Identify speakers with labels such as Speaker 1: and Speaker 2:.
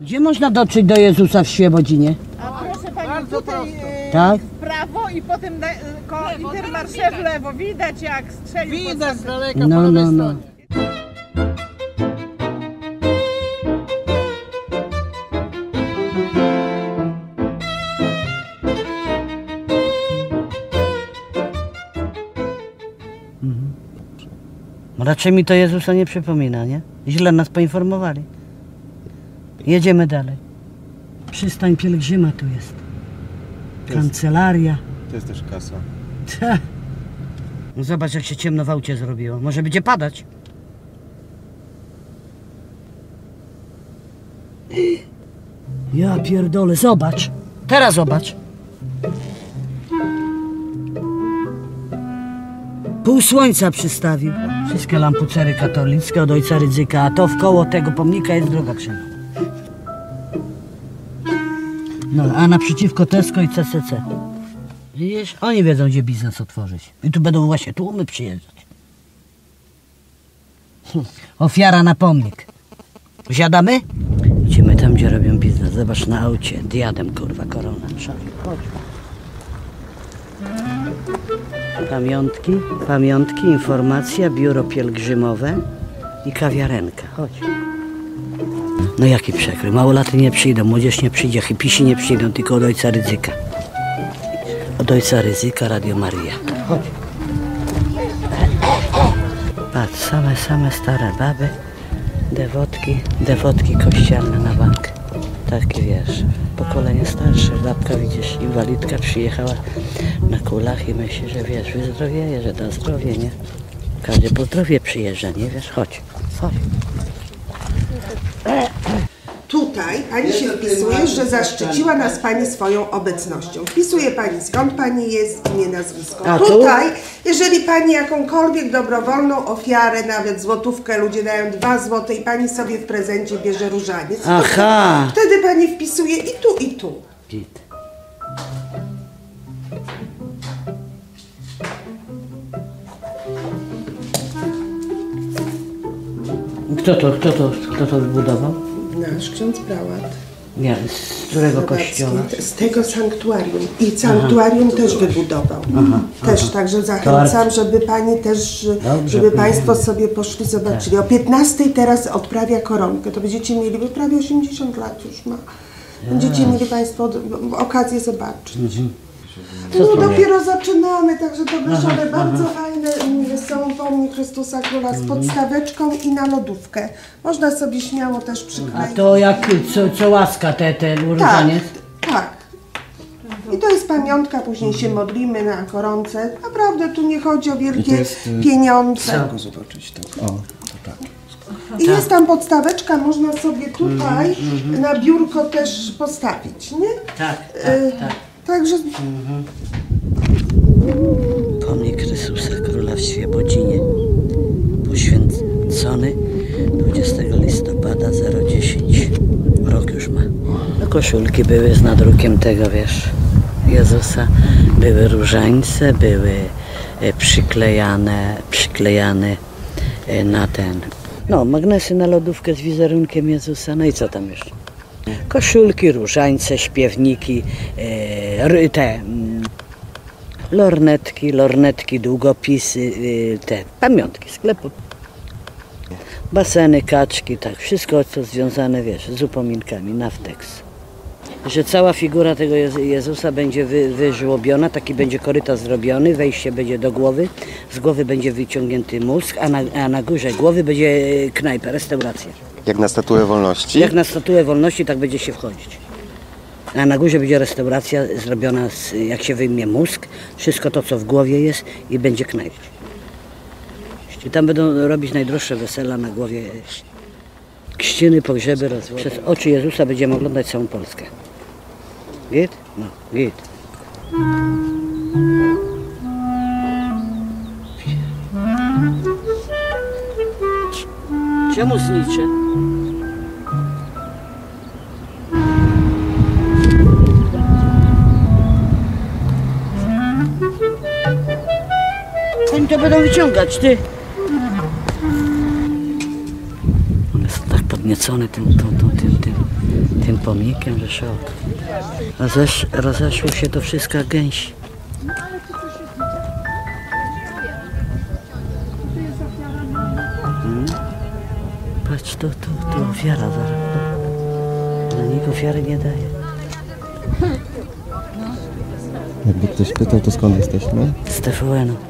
Speaker 1: Gdzie można dotrzeć do Jezusa w Świebodzinie?
Speaker 2: A proszę pani, tutaj y,
Speaker 1: Tak?
Speaker 2: w prawo i potem na, y, ko Intermarché w lewo. Widać jak strzelił.
Speaker 3: Widać z daleka
Speaker 1: No,
Speaker 3: po lewej
Speaker 1: no, no.
Speaker 3: stronie.
Speaker 1: Raczej mi to Jezusa nie przypomina, nie? Źle nas poinformowali. Jedziemy dalej. Przystań pielgrzyma tu jest. Kancelaria.
Speaker 4: To jest też kasa.
Speaker 1: Ta. No Zobacz jak się ciemno w aucie zrobiło. Może będzie padać. Ja pierdolę, zobacz. Teraz zobacz. Pół słońca przystawił. Wszystkie lampucery katolickie od ojca Rydzyka, a to w koło tego pomnika jest droga krzyża. No, a naprzeciwko Tesco i CCC. Widzisz, oni wiedzą, gdzie biznes otworzyć. I tu będą właśnie tłumy przyjeżdżać. Hm. Ofiara na pomnik. Wsiadamy? Idziemy tam, gdzie robią biznes. Zobacz na aucie. Diadem, kurwa, korona. Chodź. Pamiątki, pamiątki, informacja, biuro pielgrzymowe i kawiarenka. Chodź. No jaki przekrój? Małolaty nie przyjdą, młodzież nie przyjdzie, hipisi nie przyjdą, tylko od ojca Rydzyka. Od ojca Ryzyka, Radio Maria. Patrz, same, same stare baby, dewotki, dewotki kościelne na bank. Takie wiesz, pokolenie starsze, babka widzisz, inwalidka przyjechała na kulach i myśli, że wiesz, wyzdrowieje, że da zdrowie, nie? Każdy po zdrowie przyjeżdża, nie wiesz? Chodź, chodź.
Speaker 5: Tutaj Pani się wpisuje, że zaszczyciła nas Pani swoją obecnością. Wpisuje Pani skąd Pani jest, imię, nazwisko.
Speaker 1: A tu?
Speaker 5: Tutaj, jeżeli Pani jakąkolwiek dobrowolną ofiarę, nawet złotówkę, ludzie dają dwa złote i Pani sobie w prezencie bierze różaniec.
Speaker 1: Aha.
Speaker 5: Wtedy Pani wpisuje i tu, i tu.
Speaker 1: Git. Kto to, kto to, kto to wybudował?
Speaker 5: Nasz ksiądz prałat.
Speaker 1: Nie, z którego kościoła?
Speaker 5: Z tego sanktuarium. I sanktuarium też wybudował. Też, także zachęcam, żeby Pani też,
Speaker 1: Dobrze,
Speaker 5: żeby. Państwo sobie poszli, zobaczyli. O 15 teraz odprawia koronkę. To będziecie mieli, bo prawie 80 lat już ma. Będziecie mieli Państwo okazję zobaczyć. No dopiero zaczynamy, także to wyszole bardzo fajne mm, są pomnik Chrystusa Króla z podstaweczką i na lodówkę. Można sobie śmiało też
Speaker 1: A
Speaker 5: przykleić.
Speaker 1: to jak, co, co łaska, te, te
Speaker 5: Tak,
Speaker 1: różaniec?
Speaker 5: tak. I to jest pamiątka, później się modlimy na koronce. Naprawdę tu nie chodzi o wielkie
Speaker 4: jest, y,
Speaker 5: pieniądze.
Speaker 4: Mogę zobaczyć tak. O, to tak.
Speaker 5: I jest tam podstaweczka, można sobie tutaj na biurko też postawić, nie?
Speaker 1: Tak,
Speaker 5: Y,
Speaker 1: tak, tak.
Speaker 5: Także
Speaker 1: Pomnik Chrystusa Króla w Świebodzinie, poświęcony 20 listopada 010. Rok już ma. No, koszulki były z nadrukiem tego, wiesz, Jezusa. Były różańce, były e, przyklejane, przyklejane e, na ten. No, magnesy na lodówkę z wizerunkiem Jezusa. No i co tam jeszcze? Koszulki, różańce, śpiewniki, e, te mm, lornetki, lornetki, długopisy, y, te pamiątki sklepu. Baseny, kaczki, tak, wszystko co związane, wiesz, z upominkami, naftex. Że cała figura tego Jezu- Jezusa będzie wy, wyżłobiona, taki będzie korytarz zrobiony, wejście będzie do głowy, z głowy będzie wyciągnięty mózg, a na, a na górze głowy będzie e, knajpa, restauracja.
Speaker 4: Jak na statuę wolności?
Speaker 1: Jak na statuę wolności, tak będzie się wchodzić. A na górze będzie restauracja zrobiona, z, jak się wyjmie mózg, wszystko to, co w głowie jest i będzie knajpić. I tam będą robić najdroższe wesela na głowie. Krzciny, pogrzeby, rozwody. Przez oczy Jezusa będziemy oglądać całą Polskę. Git? No, git. Czemu znicze? Oni to będą wyciągać, ty. On jest tak podniecony tym, tym, tym, tym, tym takim pomnikiem, że szok. Rozesz, rozeszło się to wszystko gęsi. Patrz, tu, tu, tu ofiara zaraz. Na nikt ofiary nie daje.
Speaker 4: Jakby ktoś pytał, to skąd jesteśmy?
Speaker 1: Z TVN-u.